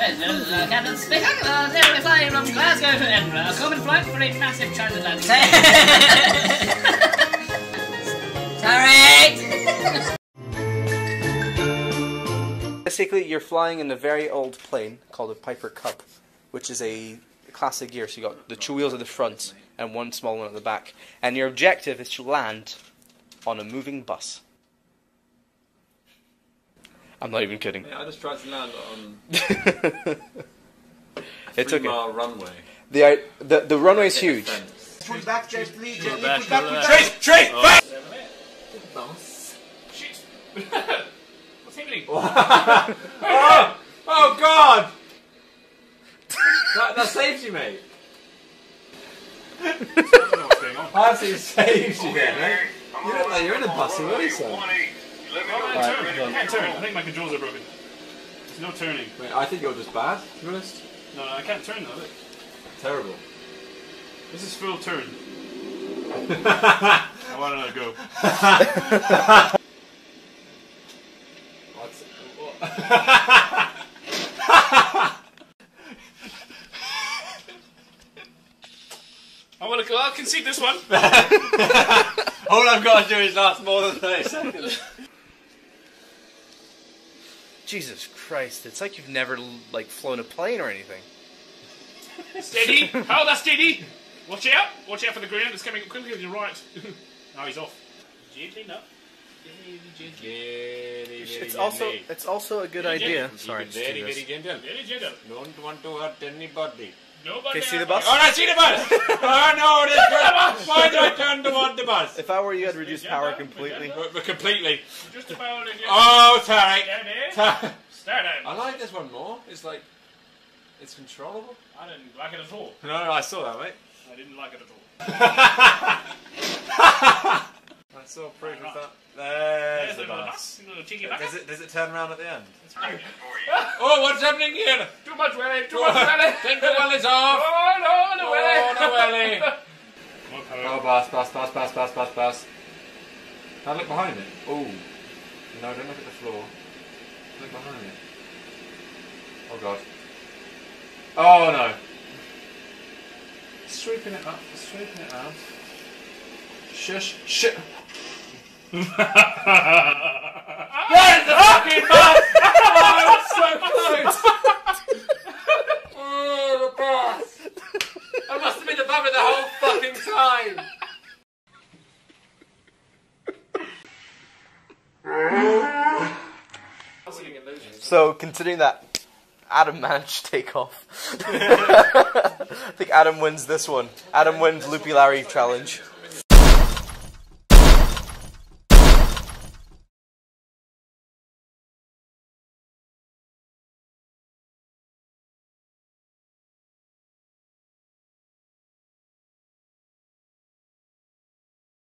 Captain Spectacular, flying from Glasgow to Edinburgh. Common flight for a massive transatlantic. Sorry! Basically, you're flying in a very old plane called a Piper Cub, which is a classic gear. So you got the two wheels at the front and one small one at the back, and your objective is to land on a moving bus. I'm not even kidding. Yeah, I just tried to land on it's three okay. mile runway. The the the runway is huge. Fence. Pull back gently, gently, back, pull back, pull pull back. back. Trace, oh. Shit! What's happening? oh, oh God! that, that saved you, mate. I don't know what's going on. I actually saved you there, mate. You look like you're in a bus already, son. I can't turn. I can't turn. I think my controls are broken. There's no turning. Mate, I think you're just bad, to be honest. No, no, I can't turn though. Look. Terrible. This is full turn. I want to go. What's... I want to go. I can see this one. All I've got to do is last more than 30 seconds. Jesus Christ! It's like you've never like flown a plane or anything. Steady. Hold that steady. Watch out. Watch out for the ground. It's coming quickly to your right. now he's off. Gently, no. It's also it's also a good idea. Sorry, Very, very gentle. Very gentle. Don't want to hurt anybody. Nobody. Okay, see the bus? Oh, I see the bus! oh no, this bus! Why did I turn toward the bus? If I were you, I'd reduce power completely. But, but completely. Just about it. Oh, sorry. Steady. Ta- Start I like this one more. It's like, it's controllable. I didn't like it at all. No, no, I saw that, mate. I didn't like it at all. I saw proof of that. There's There's the a bus. bus. A little cheeky bus. Does it, does it turn around at the end? Oh, what's happening here? Too much welly. Too much welly. Take the wellies off! Oh no, the oh, welly. Oh, the welly! Oh, bus, bus, bus, bus, bus, bus, bus. Now look behind it. Oh. No, don't look at the floor. Look behind it. Oh, God. Oh, no. Sweeping it up, sweeping it out. Shush, shit. There's the fucking bus. Oh, it's so close! oh, the bus! I must have been above it the whole fucking time! So, considering that Adam managed to take off, I think Adam wins this one. Adam wins Loopy Larry challenge.